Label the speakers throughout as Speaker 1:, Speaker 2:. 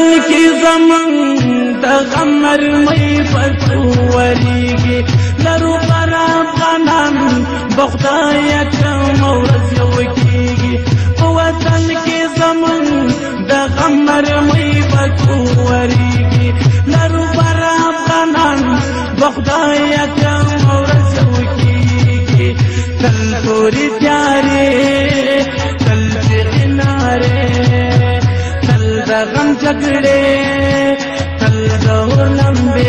Speaker 1: کې زمون ته غمر مې پتووريږي لرو پر افغانان بخدای کم ورځ یو کېږي په وطن کې زمون د غمر مې پتووريږي لرو پر افغانان بخدای کم ورځ یو کېږي تل پوری تیارې गम झगड़े तल दो लंबे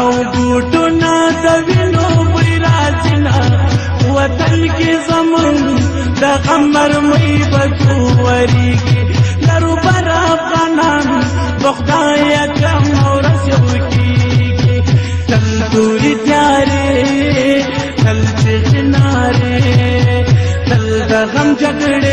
Speaker 1: او بوټونه د وینو بوی راځي نه وطن کې زمون د قمر مې بکو وریږي لرو پر افغانان بخدای اکرم ورس یو کېږي تل تورې تیارې تل چې نارې تل د غم جګړې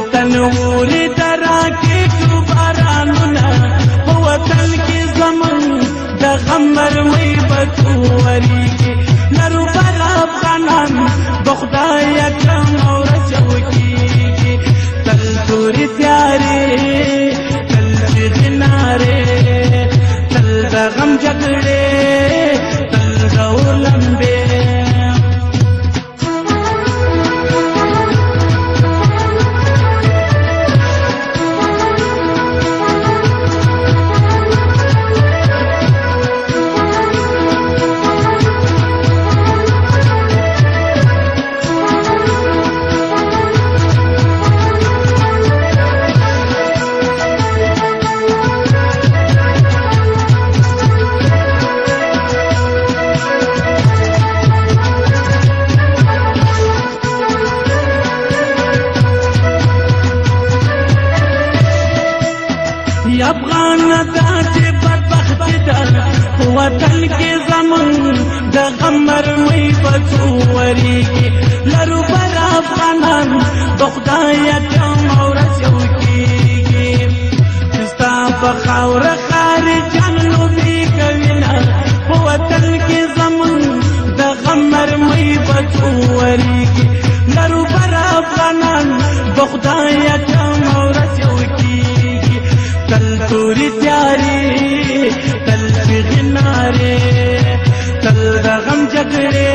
Speaker 1: وطن موري درا کې بارانونه په وطن کې زمون د غمر مې بتوري کې نرو پر افغانان بخدای اکرم دا چې بدبخت دل وطن کې زمون د غمر وې بچو وریږي لرو بر افغانان د خدای ته مورث یو کیږي ستا په خاور خارجان نو دی کوینا وطن کې زمون د غمر وې بچو وریږي لرو بر افغانان د خدای ته مورث یو کیږي تل تورې तल किनारे तल गम जगड़े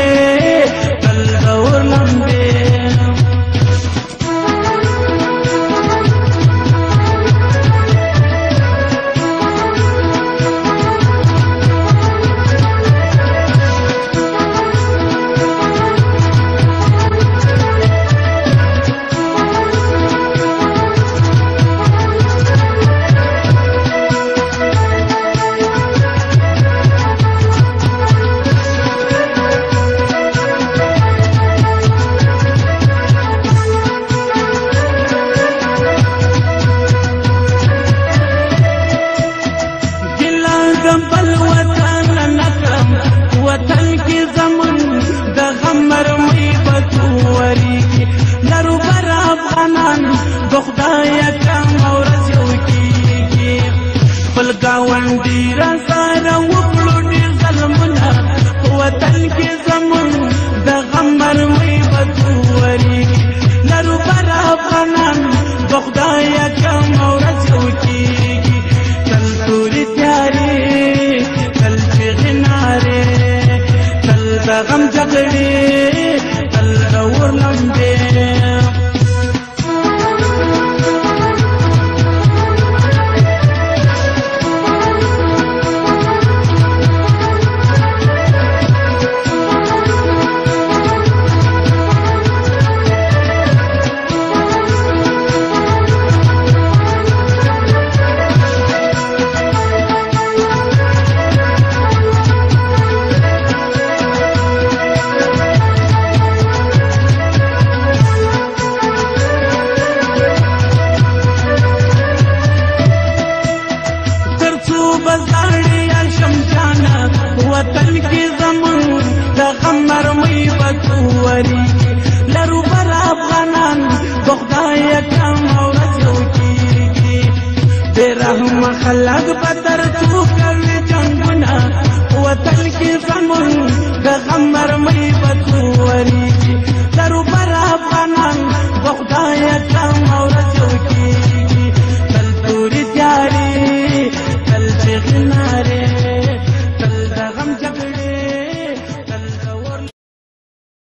Speaker 1: لري لرو بر افغانان د خدای کم ورځ یو کیږي بے رحم خلق پتر تو کوي جنگونه وطن کې زمون د غمر مې بدوري